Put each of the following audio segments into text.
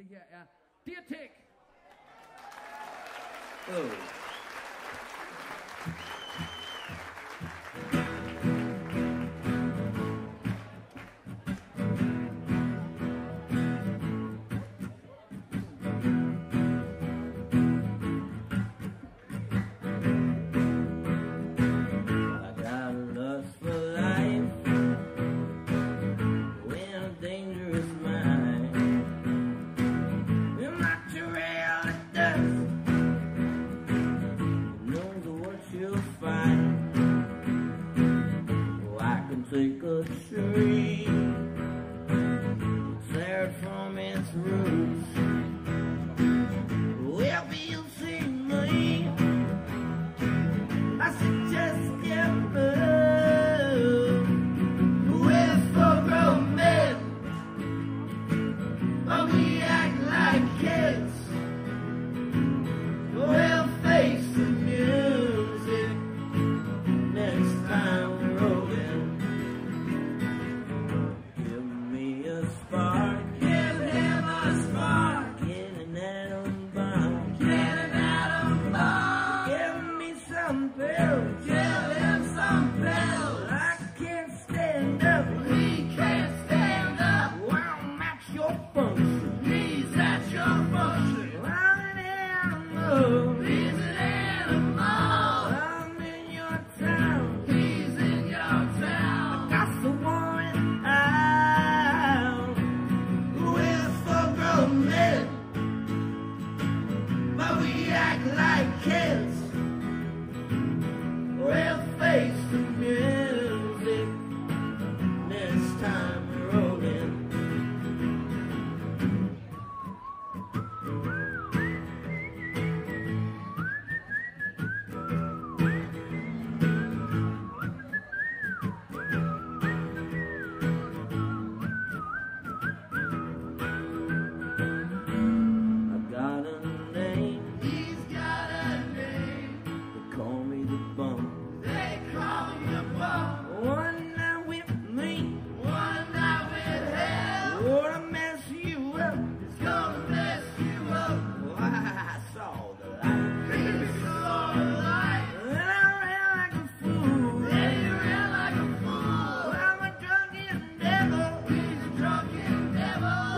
Det her er Oh. good tree fared from its roots. act like kids.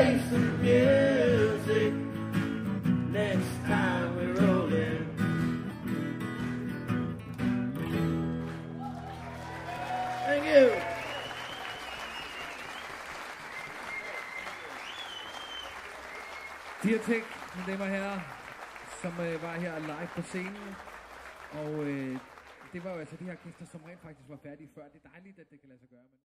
Face the music next time we roll in. Thank you. De her ting, mine damer og herrer, som øh, var her live på scenen, og øh, det var jo altså de her kister som rent faktisk var færdige før. Det er dejligt, at det kan lade sig gøre. Men